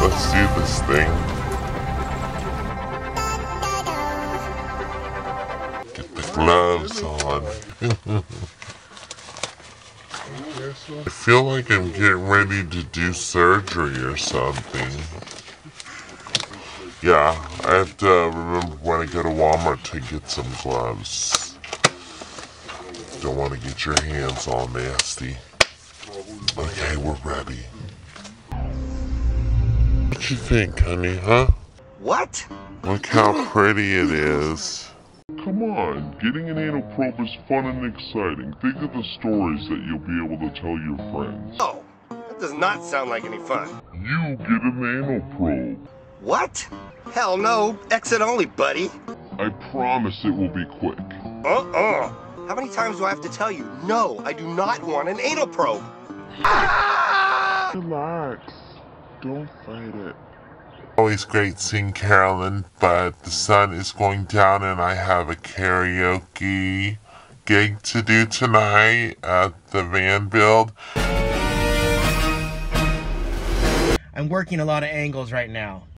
Let's do this thing. Get the gloves on. I feel like I'm getting ready to do surgery or something. Yeah, I have to remember when I go to Walmart to get some gloves. Don't want to get your hands all nasty. Okay, we're ready. What you think, honey, huh? What? Look how pretty it is. Come on, getting an anal probe is fun and exciting. Think of the stories that you'll be able to tell your friends. Oh, that does not sound like any fun. You get an anal probe. What? Hell no. Exit only, buddy. I promise it will be quick. Uh-uh. How many times do I have to tell you? No, I do not want an anal probe. Relax. Don't fight it. Always great seeing Carolyn, but the sun is going down and I have a karaoke gig to do tonight at the van build. I'm working a lot of angles right now.